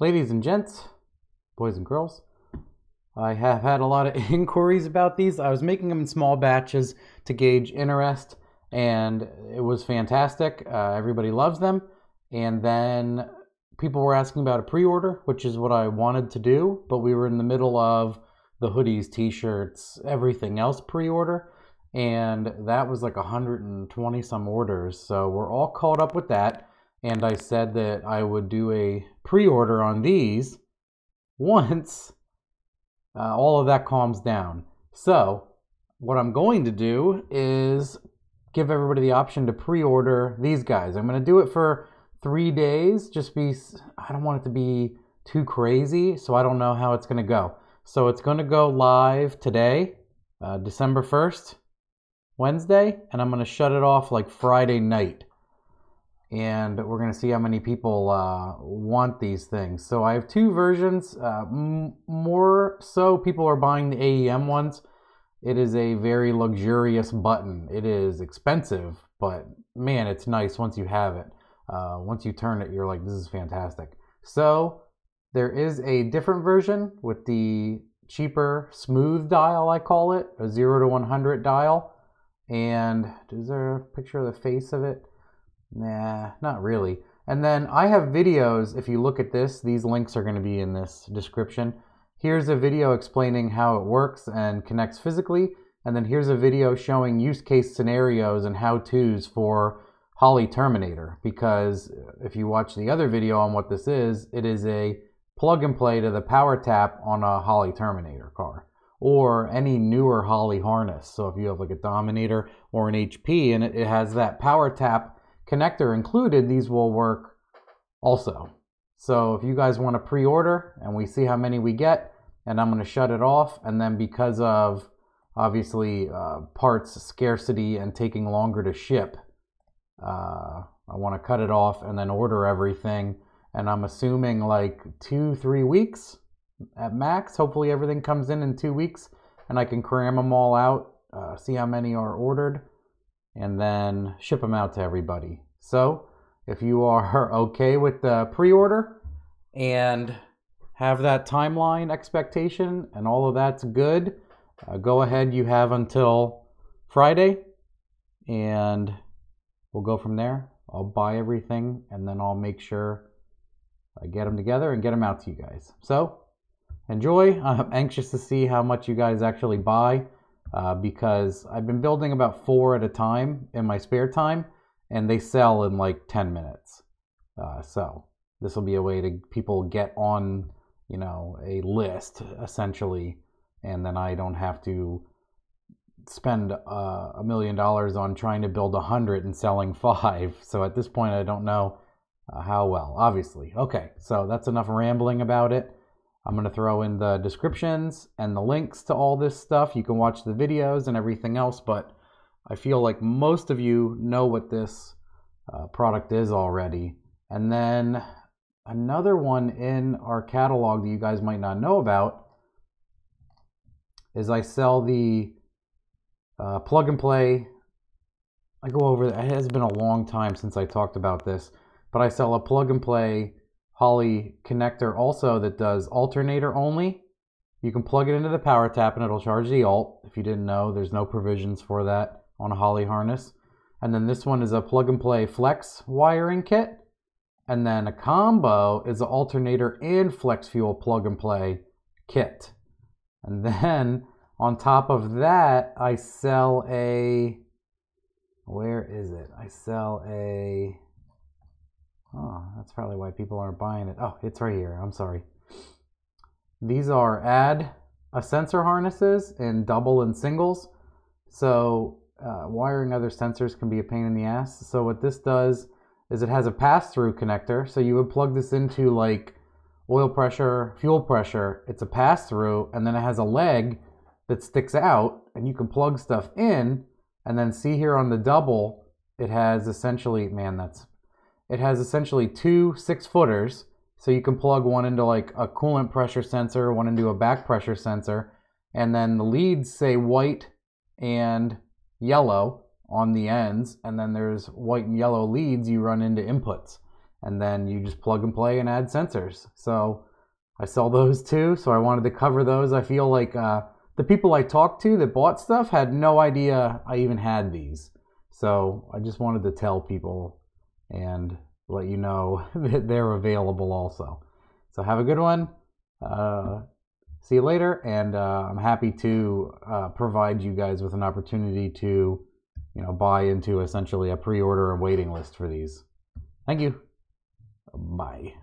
Ladies and gents, boys and girls, I have had a lot of inquiries about these. I was making them in small batches to gauge interest, and it was fantastic. Uh, everybody loves them. And then people were asking about a pre order, which is what I wanted to do, but we were in the middle of the hoodies, t shirts, everything else pre order. And that was like 120 some orders. So we're all caught up with that. And I said that I would do a pre order on these once uh, all of that calms down. So, what I'm going to do is give everybody the option to pre order these guys. I'm going to do it for three days. Just be, I don't want it to be too crazy, so I don't know how it's going to go. So, it's going to go live today, uh, December 1st, Wednesday, and I'm going to shut it off like Friday night and we're going to see how many people uh, want these things. So I have two versions. Uh, more so, people are buying the AEM ones. It is a very luxurious button. It is expensive, but man, it's nice once you have it. Uh, once you turn it, you're like, this is fantastic. So there is a different version with the cheaper smooth dial, I call it, a 0 to 100 dial. And is there a picture of the face of it? Nah, not really. And then I have videos. If you look at this, these links are going to be in this description. Here's a video explaining how it works and connects physically. And then here's a video showing use case scenarios and how to's for Holley Terminator. Because if you watch the other video on what this is, it is a plug and play to the power tap on a Holley Terminator car or any newer Holley harness. So if you have like a Dominator or an HP and it, has that power tap connector included, these will work also. So if you guys want to pre-order and we see how many we get, and I'm going to shut it off, and then because of obviously uh, parts scarcity and taking longer to ship, uh, I want to cut it off and then order everything. And I'm assuming like two, three weeks at max. Hopefully everything comes in in two weeks and I can cram them all out, uh, see how many are ordered and then ship them out to everybody. So, if you are okay with the pre order and have that timeline expectation and all of that's good, uh, go ahead. You have until Friday and we'll go from there. I'll buy everything and then I'll make sure I get them together and get them out to you guys. So, enjoy. I'm anxious to see how much you guys actually buy uh, because I've been building about four at a time in my spare time, and they sell in like 10 minutes. Uh, so this will be a way to people get on, you know, a list essentially, and then I don't have to spend uh, a million dollars on trying to build a hundred and selling five. So at this point, I don't know uh, how well. Obviously, okay. So that's enough rambling about it. I'm going to throw in the descriptions and the links to all this stuff. You can watch the videos and everything else, but I feel like most of you know what this uh, product is already. And then another one in our catalog that you guys might not know about is I sell the uh, plug and play. I go over, it has been a long time since I talked about this, but I sell a plug and play Holley connector also that does alternator only. You can plug it into the power tap and it'll charge the alt. If you didn't know, there's no provisions for that on a Holley harness. And then this one is a plug and play flex wiring kit. And then a combo is an alternator and flex fuel plug and play kit. And then on top of that, I sell a, where is it? I sell a, Oh, that's probably why people aren't buying it. Oh, it's right here. I'm sorry. These are add a sensor harnesses in double and singles. So uh, wiring other sensors can be a pain in the ass. So what this does is it has a pass-through connector. So you would plug this into like oil pressure, fuel pressure. It's a pass-through, and then it has a leg that sticks out, and you can plug stuff in. And then see here on the double, it has essentially, man, that's it has essentially two six footers. So you can plug one into like a coolant pressure sensor, one into a back pressure sensor, and then the leads say white and yellow on the ends, and then there's white and yellow leads you run into inputs. and then you just plug and play and add sensors. So I sell those too. So I wanted to cover those. I feel like uh, the people I talked to that bought stuff had no idea I even had these. So I just wanted to tell people and let you know that they're available also. So have a good one. Uh, see you later. And uh, I'm happy to uh, provide you guys with an opportunity to, you know, buy into essentially a pre-order and waiting list for these. Thank you. Bye.